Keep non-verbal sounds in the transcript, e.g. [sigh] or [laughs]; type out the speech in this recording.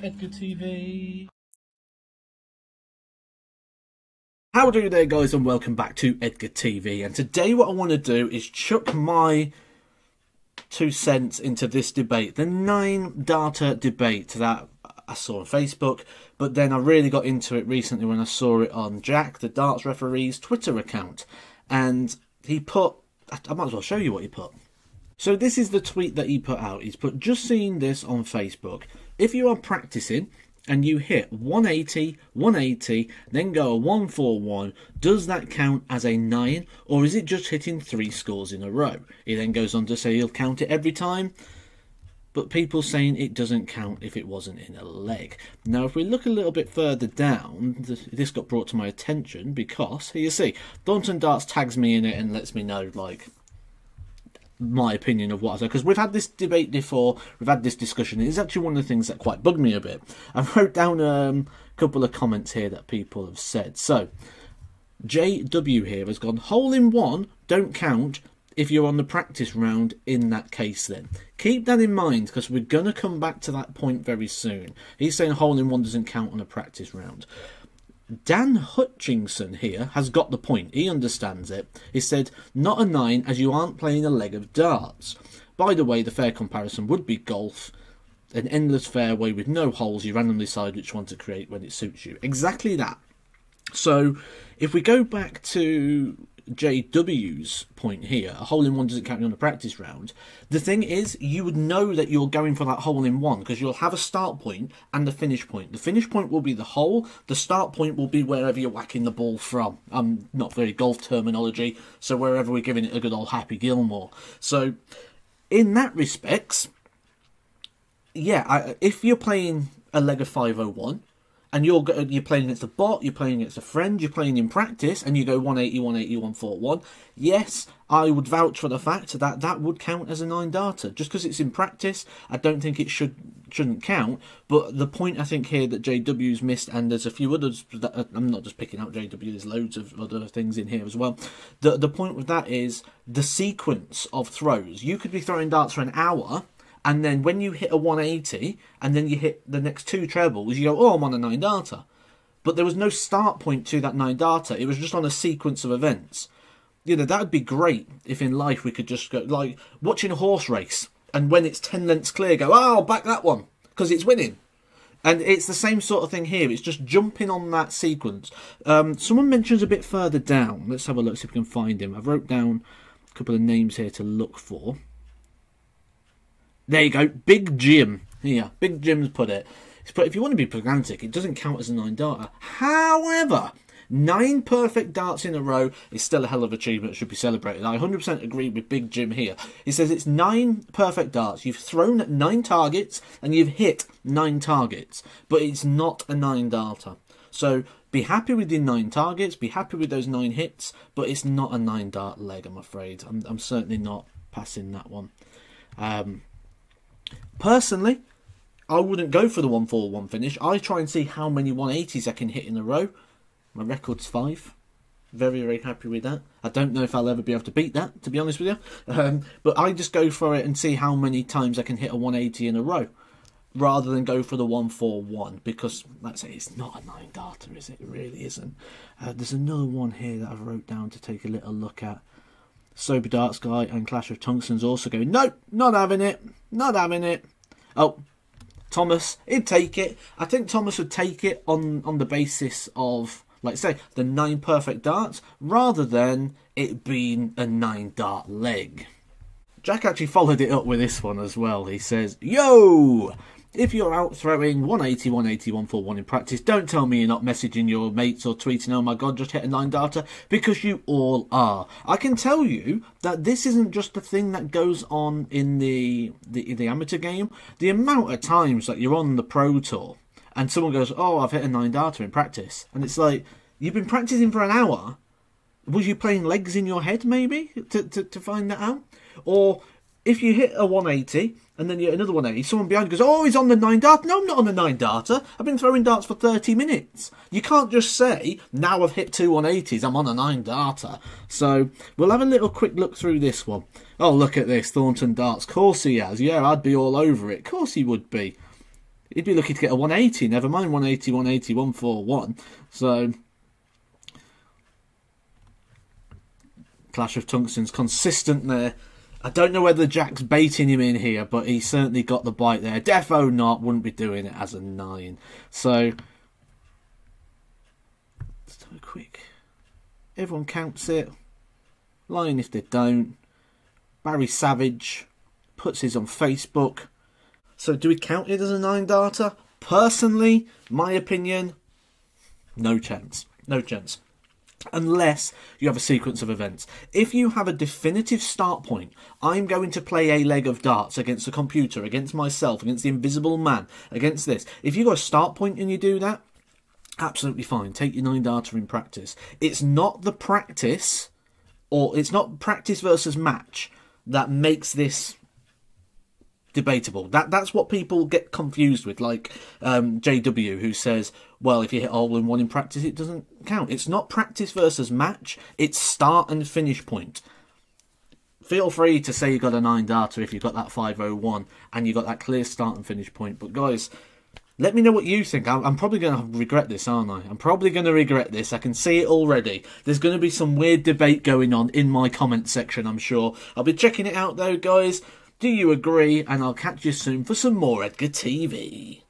Edgar TV. How do you there, guys, and welcome back to Edgar TV. And today, what I want to do is chuck my two cents into this debate, the nine darter debate that I saw on Facebook, but then I really got into it recently when I saw it on Jack, the darts referee's Twitter account, and he put. I might as well show you what he put. So this is the tweet that he put out. He's put just seeing this on Facebook. If you are practicing and you hit 180, 180, then go a 141, does that count as a 9 or is it just hitting 3 scores in a row? He then goes on to say he'll count it every time, but people saying it doesn't count if it wasn't in a leg. Now, if we look a little bit further down, this got brought to my attention because, here you see, Thornton Darts tags me in it and lets me know, like, my opinion of what I said because we've had this debate before, we've had this discussion. It's actually one of the things that quite bugged me a bit. I [laughs] wrote down um, a couple of comments here that people have said. So, JW here has gone hole in one, don't count if you're on the practice round in that case then. Keep that in mind because we're going to come back to that point very soon. He's saying hole in one doesn't count on a practice round. Dan Hutchinson here has got the point. He understands it. He said, not a nine as you aren't playing a leg of darts. By the way, the fair comparison would be golf, an endless fairway with no holes. You randomly decide which one to create when it suits you. Exactly that. So, if we go back to JW's point here, a hole in one doesn't count on a practice round. The thing is, you would know that you're going for that hole in one because you'll have a start point and a finish point. The finish point will be the hole, the start point will be wherever you're whacking the ball from. I'm not very golf terminology, so wherever we're giving it a good old Happy Gilmore. So, in that respects, yeah, I, if you're playing a leg of 501, and you're you're playing against a bot, you're playing against a friend, you're playing in practice, and you go 180, 180, 141. Yes, I would vouch for the fact that that would count as a nine darter. Just because it's in practice, I don't think it should shouldn't count. But the point I think here that JW's missed, and there's a few others. That, uh, I'm not just picking out JW. There's loads of other things in here as well. The the point with that is the sequence of throws. You could be throwing darts for an hour and then when you hit a 180 and then you hit the next two trebles, you go, oh, I'm on a 9 darter. But there was no start point to that 9 darter, it was just on a sequence of events. You know, that would be great if in life we could just go, like, watching a horse race, and when it's 10 lengths clear, go, oh, I'll back that one, because it's winning. And it's the same sort of thing here. It's just jumping on that sequence. Um, someone mentions a bit further down. Let's have a look, see if we can find him. I've wrote down a couple of names here to look for. There you go, Big Jim. Yeah, Big Jim's put it. He's put if you want to be pedantic, it doesn't count as a nine darter. However, nine perfect darts in a row is still a hell of an achievement. Should be celebrated. I 100% agree with Big Jim here. He says it's nine perfect darts. You've thrown nine targets and you've hit nine targets, but it's not a nine darter. So be happy with your nine targets, be happy with those nine hits, but it's not a nine dart leg, I'm afraid. I'm, I'm certainly not passing that one. Um, Personally, I wouldn't go for the 141 finish. I try and see how many 180s I can hit in a row. My record's five. Very, very happy with that. I don't know if I'll ever be able to beat that, to be honest with you. Um, but I just go for it and see how many times I can hit a 180 in a row rather than go for the 141 because let's say it's not a 9 darter is it? it really isn't uh, there's another one here that i've wrote down to take a little look at Sober Darts Guy and Clash of Tungstens also going, nope, not having it, not having it. Oh, Thomas, he'd take it. I think Thomas would take it on, on the basis of, like say, the nine perfect darts, rather than it being a nine dart leg. Jack actually followed it up with this one as well. He says, Yo! If you're out throwing 180, 180, 141 in practice, don't tell me you're not messaging your mates or tweeting, oh my god, just hit a 9 darter, because you all are. I can tell you that this isn't just a thing that goes on in the, the, the amateur game. The amount of times that you're on the Pro Tour and someone goes, oh, I've hit a 9 darter in practice, and it's like, you've been practicing for an hour. Was you playing legs in your head, maybe, to, to, to find that out? Or if you hit a 180 and then you hit another 180, someone behind goes, Oh, he's on the 9 dart. No, I'm not on the 9 darter. I've been throwing darts for 30 minutes. You can't just say, Now I've hit two 180s, I'm on a 9 darter. So we'll have a little quick look through this one. Oh, look at this, Thornton darts. Course he has. Yeah, I'd be all over it. Of course he would be. He'd be lucky to get a 180, never mind 180, 180, 141. So Clash of Tungsten's consistent there. I don't know whether Jack's baiting him in here, but he certainly got the bite there. Defo not, wouldn't be doing it as a 9. So, let's do a quick. Everyone counts it. Lying if they don't. Barry Savage puts his on Facebook. So, do we count it as a 9 darter? Personally, my opinion, no chance. No chance unless you have a sequence of events. If you have a definitive start point, I'm going to play a leg of darts against a computer, against myself, against the invisible man, against this. If you've got a start point and you do that, absolutely fine. Take your nine darter in practice. It's not the practice, or it's not practice versus match that makes this debatable. That that's what people get confused with, like um, JW, who says, "Well, if you hit all in one in practice, it doesn't count." It's not practice versus match; it's start and finish point. Feel free to say you got a nine darter if you've got that five oh one and you got that clear start and finish point. But guys, let me know what you think. I'm probably going to regret this, aren't I? I'm probably going to regret this. I can see it already. There's going to be some weird debate going on in my comment section, I'm sure. I'll be checking it out though, guys. Do you agree? And I'll catch you soon for some more Edgar TV.